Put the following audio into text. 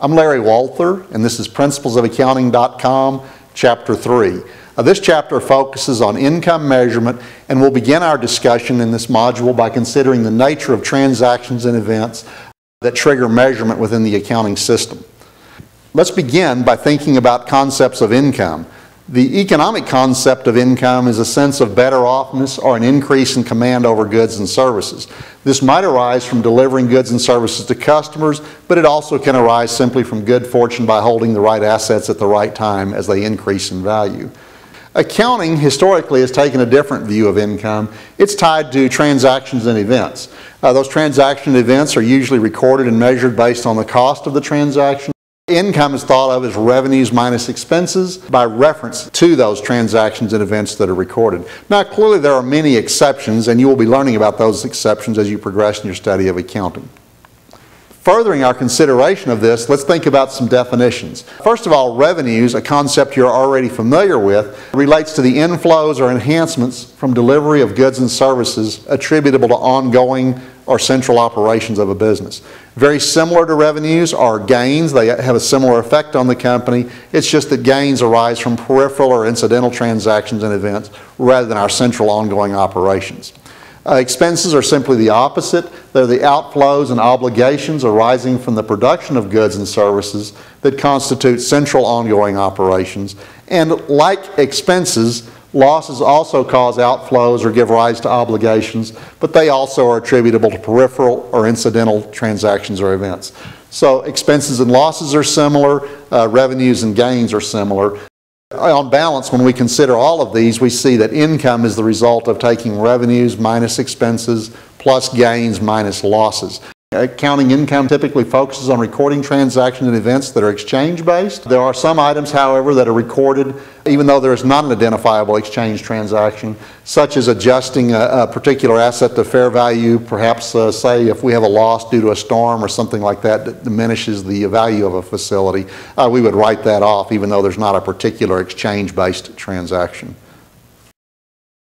I'm Larry Walther, and this is PrinciplesOfAccounting.com, Chapter 3. Uh, this chapter focuses on income measurement, and we'll begin our discussion in this module by considering the nature of transactions and events that trigger measurement within the accounting system. Let's begin by thinking about concepts of income. The economic concept of income is a sense of better offness or an increase in command over goods and services. This might arise from delivering goods and services to customers, but it also can arise simply from good fortune by holding the right assets at the right time as they increase in value. Accounting historically has taken a different view of income. It's tied to transactions and events. Uh, those transaction events are usually recorded and measured based on the cost of the transaction Income is thought of as revenues minus expenses by reference to those transactions and events that are recorded. Now, clearly there are many exceptions, and you will be learning about those exceptions as you progress in your study of accounting. Furthering our consideration of this, let's think about some definitions. First of all, revenues, a concept you're already familiar with, relates to the inflows or enhancements from delivery of goods and services attributable to ongoing or central operations of a business. Very similar to revenues are gains. They have a similar effect on the company. It's just that gains arise from peripheral or incidental transactions and events rather than our central ongoing operations. Uh, expenses are simply the opposite. They're the outflows and obligations arising from the production of goods and services that constitute central ongoing operations. And like expenses, Losses also cause outflows or give rise to obligations, but they also are attributable to peripheral or incidental transactions or events. So expenses and losses are similar, uh, revenues and gains are similar. On balance, when we consider all of these, we see that income is the result of taking revenues minus expenses plus gains minus losses. Accounting income typically focuses on recording transactions and events that are exchange based. There are some items, however, that are recorded even though there is not an identifiable exchange transaction, such as adjusting a, a particular asset to fair value, perhaps uh, say if we have a loss due to a storm or something like that that diminishes the value of a facility, uh, we would write that off even though there's not a particular exchange based transaction.